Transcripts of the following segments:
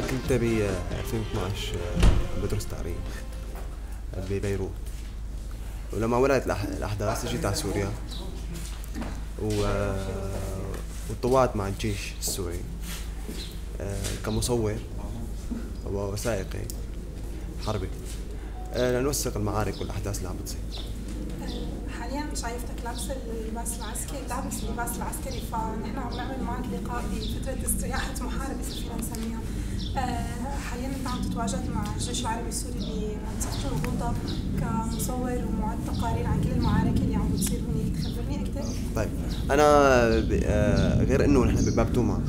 كنت ب 2012 بدرس تاريخ ببيروت. ولما ولدت الأحداث جيت على سوريا. و وتطوعت مع الجيش السوري كمصور ووثائقي حربي. لنوثق المعارك والأحداث اللي عم بتصير. حاليا شايفتك لابس اللباس العسكري لابس اللباس العسكري فنحن عم نعمل معك لقاء بفترة استراحه محاربة إذا فينا نسميها. آه، حاليا أنت عم تتواجد مع الجيش العربي السوري بمنطقة الغوطة كمصور ومعد تقارير عن كل المعارك اللي عم بتصير. هناك تخبرني أكثر طيب أنا آه، غير إنه نحن بباب توما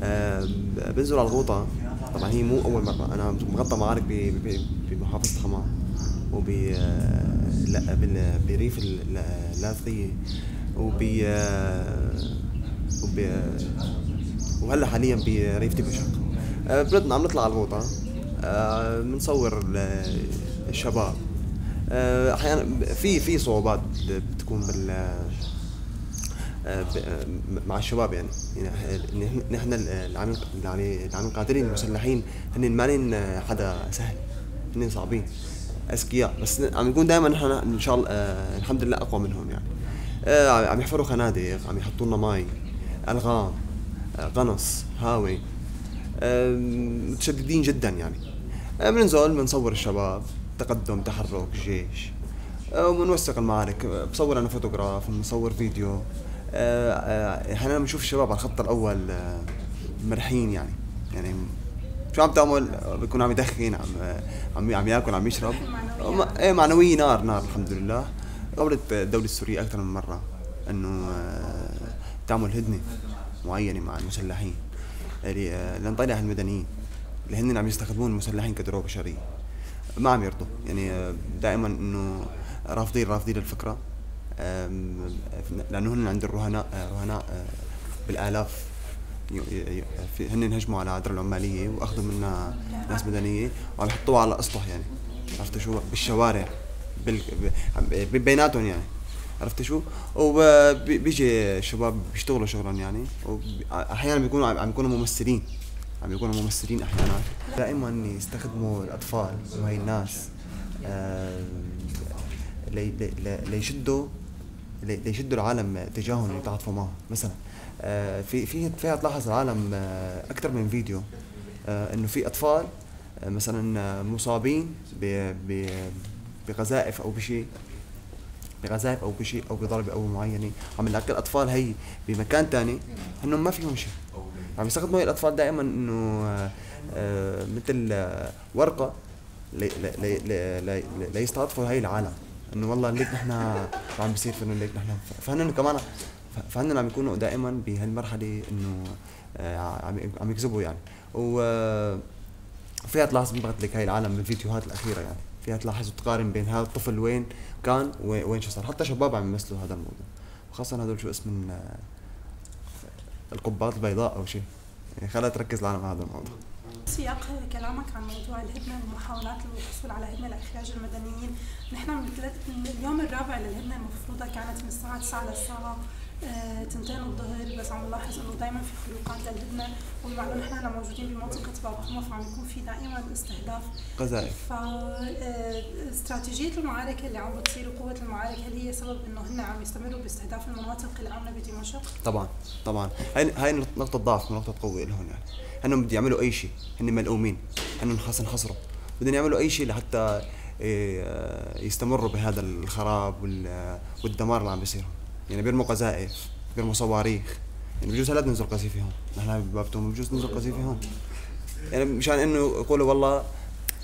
آه، بنزل على الغوطة. طبعا هي مو أول مرة أنا مغطى معارك بمحافظة حماه وب لا بريف اللاذقيه وب وب وهلأ حاليا بريف دمشق آه، بلدنا عم نطلع على الغوطه آه، بنصور الشباب. آه، أحيانا في في صعوبات بتكون بال مع الشباب يعني. يعني نحن العاملين العاملين القاتلين المسلحين هن مانين حدا سهل. هن صعبين. أذكياء. بس عم نكون دائما نحن إن شاء الله الحمد لله أقوى منهم يعني. عم يحفروا خنادق عم يحطوا لنا مي ألغام قنص هاوي. متشددين جدا يعني. بننزل بنصور الشباب تقدم تحرك جيش. وبنوثق المعارك. بصور أنا فوتوغراف بنصور فيديو. آه آه أحيانا بنشوف الشباب على الخط الأول آه مرحين يعني. يعني شو عم تعمل؟ بيكون عم يدخن عم عم عم ياكل عم يشرب. إيه معنويه نار نار الحمد لله قبلت الدولة السورية أكثر من مرة إنه تعمل هدنة معينة مع المسلحين. لنطلع المدنيين اللي هن عم يستخدمون المسلحين كدروع بشرية. ما عم يرضوا يعني آه، دائما إنه رافضين رافضين الفكرة. لأنه هن عند الرهناء رهناء بالآلاف. هن انهجموا على عدر العمالية وأخذوا منها ناس مدنية وعم يحطوها على أسطح يعني. عرفت شو؟ بالشوارع بيناتهم يعني. عرفت شو؟ وبيجي الشباب بيشتغلوا شغلا يعني واحيانا بيكونوا عم يكونوا ممثلين عم يكونوا ممثلين أحيانا. دائما يستخدموا الأطفال وهي الناس آه، ليشدوا ليشدوا العالم تجاههم يتعاطفوا معهم. مثلا آه، في في فيها تلاحظ العالم آه، أكثر من فيديو إنه في أطفال مثلا مصابين بغزائف أو بشيء. بغزائف أو بشيء أو بضربه أو معينه عم نلاقي الاطفال هي بمكان ثاني انهم ما فيهم شيء. عم يستخدموا هي الأطفال دائما إنه مثل ورقة ليستعطفوا هي العالم. إنه والله ليك نحن عم بيصير فينا ليك نحن. فهن كمان فهن عم يكونوا دائما بهالمرحلة إنه آه، عم عم يكذبوا يعني. و فيها تلاحظ مثل لك هاي العالم بالفيديوهات الأخيرة يعني. فيها تلاحظ وتقارن بين هذا الطفل وين كان وين شو صار حتى شباب عم يمثلوا هذا الموضوع. وخاصه هدول شو اسم القبات البيضاء أو شيء. يعني خليها تركز العالم على هذا الموضوع. سياق كلامك عن موضوع الهدنه والمحاولات للحصول على هدنه لإخراج المدنيين، نحن من اليوم الرابع للهدنه المفروضة كانت من الساعة 9 للساعة تنتين الظهر بس عم نلاحظ إنه دائما في خروقات للهدنه وبما انه نحن هلا موجودين بمنطقة باب فعم يكون في دائما استهداف. قذائف ف آه، استراتيجية المعارك اللي عم بتصير وقوة المعارك هل هي سبب إنه هن عم يستمروا باستهداف المناطق الامنه بدمشق؟ طبعا طبعا. هاي هاي نقطة ضعف ونقطه قوة لهم يعني. هن بده يعملوا أي شيء هن ملؤومين هن انحصروا بدهم يعملوا أي شيء لحتى آه، يستمروا بهذا الخراب والدمار اللي عم بيصير يعني بيرموا قذائف بيرموا صواريخ. يعني بجوز هلا ننزل قذيفه هون. نحن ببابتهم بجوز ننزل قذيفه هون. يعني مشان إنه يقولوا والله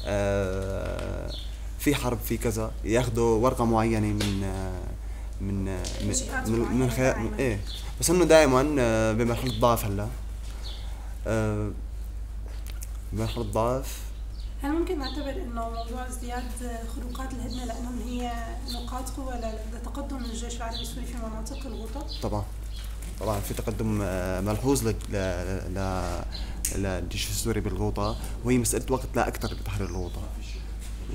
آه في حرب في كذا ياخذوا ورقة معينة من آه من آه من من, خيار من إيه. بس إنه دائما آه بمرحلة ضعف هلا. آه بمرحلة ضعف. هل ممكن نعتبر إنه موضوع ازدياد خروقات الهدنة لأنهم هي نقاط قوة لتقدم الجيش العربي السوري في مناطق الغوطه؟ طبعا طبعا في تقدم آه، ملحوظ للجيش السوري بالغوطة وهي مسألة وقت لا أكثر بتحرير الغوطة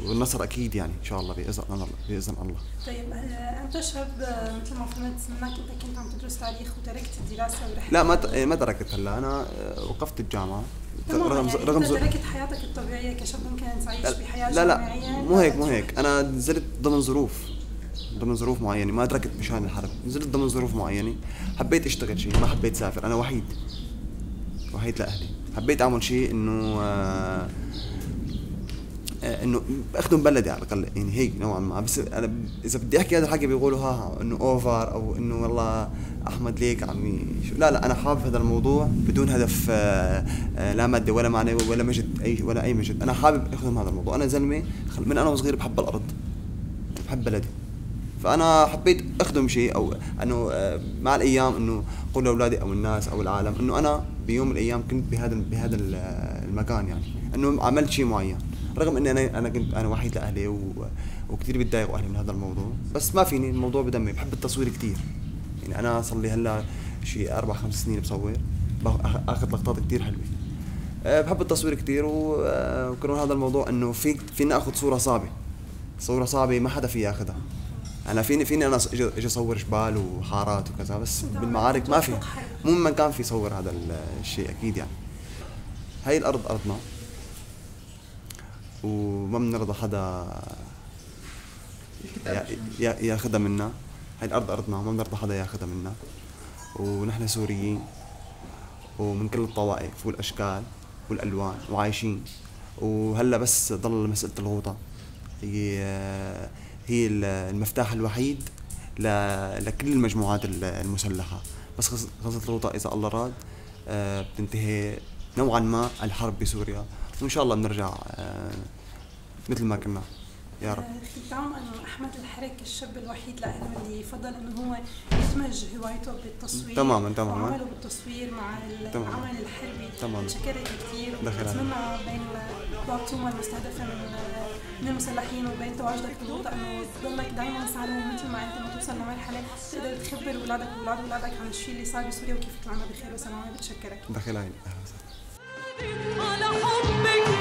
والنصر أكيد يعني إن شاء الله بإذن الله بإذن الله. طيب آه، أنت شاب آه، مثل ما فهمت منك أنت كنت عم تدرس تاريخ وتركت الدراسة ورحت لا ما ت- ما تركت هلا. أنا آه، وقفت الجامعة. رغم يعني رغم تركت حياتك الطبيعية كشاب ممكن تعيش بحياة لا لا. مو هيك مو هيك. أنا نزلت ضمن ظروف ضمن ظروف معينة. ما تركت مشان الحرب. نزلت ضمن ظروف معينة. حبيت أشتغل شيء ما حبيت أسافر. أنا وحيد. وحيد لأهلي. حبيت أعمل شيء إنه إنه اخدم بلدي على الأقل يعني هيك نوعا ما. بس أنا إذا بدي أحكي هذا الحكي بيقولوا ها إنه اوفر أو إنه والله أحمد ليك عم لا لا أنا حابب هذا الموضوع بدون هدف آه، آه، لا مادي ولا معنوي ولا مجد أي ولا أي مجد. أنا حابب أخدم هذا الموضوع. أنا زلمة من أنا وصغير بحب الأرض بحب بلدي. فأنا حبيت أخدم شيء أو إنه آه، مع الأيام إنه أقول لأولادي أو الناس أو العالم إنه أنا بيوم من الأيام كنت بهذا بهذا ال- المكان يعني. إنه عملت شيء معين. رغم إني أنا أنا كنت أنا وحيد لأهلي و... وكثير بتضايقوا أهلي من هذا الموضوع. بس ما فيني الموضوع بدمي بحب التصوير كثير يعني أنا صار لي هلأ شيء أربع خمس سنين بصور. آخذ لقطات كثير حلوة. آه، بحب التصوير كثير و- آه، وكمان هذا الموضوع إنه في فينا آخذ صورة صعبة. صورة صعبة ما حدا فيها ياخذها أنا فيني فيني أنا أجي أصور جبال وحارات وكذا بس بالمعارك ما في. مو من مكان في يصور هذا ال- الشيء أكيد يعني. هاي الأرض أرضنا. وما بنرضى حدا يا- يا- ياخذها منا. هاي الأرض أرضنا وما بنرضى حدا ياخذها منا. ونحن سوريين ومن كل الطوائف والأشكال والألوان وعايشين. وهلا بس ضل مسألة الغوطة. هي هي المفتاح الوحيد لكل المجموعات ال- المسلحة. بس قصه الغوطة إذا الله راد آه، بتنتهي نوعا ما الحرب بسوريا. وان شاء الله بنرجع آه، مثل ما كنا. يا رب. آه، ختام انه أحمد الحرك الشاب الوحيد لإله اللي فضل إنه هو يدمج هوايته بالتصوير تماماً، تماماً. وعمله بالتصوير مع. العمل الحربي. تماماً. بشكرك كثير دخل بتمنى بين بارتوما المستهدفه من من المسلحين وبين تواجدك بالوضع أنه تضلك دائما سعدان مثل ما أنت ما توصل لمرحلة تقدر تخبر اولادك واولاد اولادك عن الشيء اللي صار بسوريا وكيف طلعنا بخير وسلامه بتشكرك. دخل هاي أهلا وسهلا. على حبك.